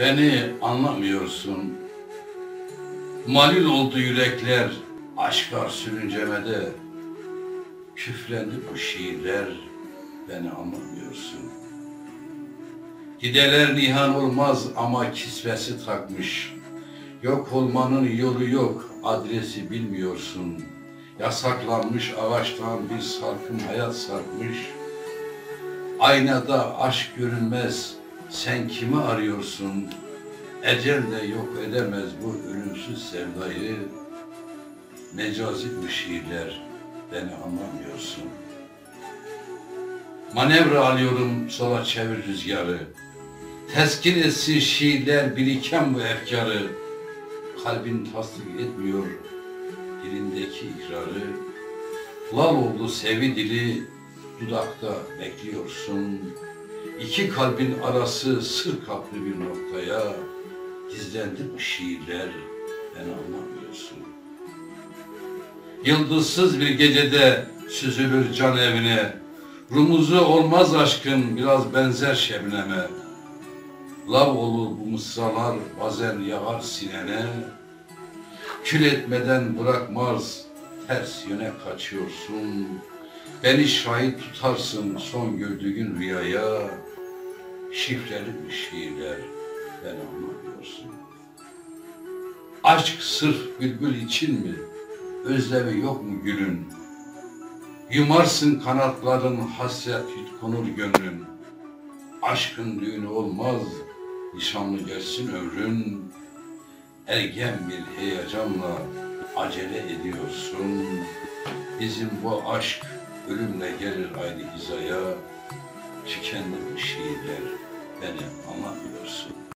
Beni anlamıyorsun. Malul oldu yürekler aşklar sürüncemede. Küflendi bu şiirler beni anlamıyorsun. Gideler nihan olmaz ama kisvesi takmış. Yok olmanın yolu yok, adresi bilmiyorsun. Yasaklanmış ağaçtan bir sarkım hayat sarkmış. Aynada aşk görünmez, sen kimi arıyorsun? Ecel de yok edemez bu ölümsüz sevdayı. Mecazi bu şiirler, beni anlamıyorsun. Manevra alıyorum sola çevir rüzgarı. Teskin etsin şiirler biriken bu efkarı. Kalbin tasdik etmiyor dilindeki ikrarı. Lal oldu sevi dili dudakta bekliyorsun. İki kalbin arası sır kaplı bir noktaya gizlendi bu şiirler beni anlamıyorsun. Yıldızsız bir gecede süzülür can evine. Rumuzu olmaz aşkın biraz benzer şebneme. Lav olur bu mısralar bazen yağar sinene. Kül etmeden bırakmaz ters yöne kaçıyorsun. Beni şahit tutarsın son gördüğün rüyaya. Şifreli bu şiirler beni anlamıyorsun. Aşk sırf bülbül için mi? Özlemi yok mu gülün? Yumarsın kanatların hasret yutkunur gönlün. Aşkın düğünü olmaz, nişanlı gelsin ömrün. Ergen bir heyecanla acele ediyorsun. Bizim bu aşk ölümle gelir aynı hizaya. Tükendi bu şiirler, beni anlamıyorsun.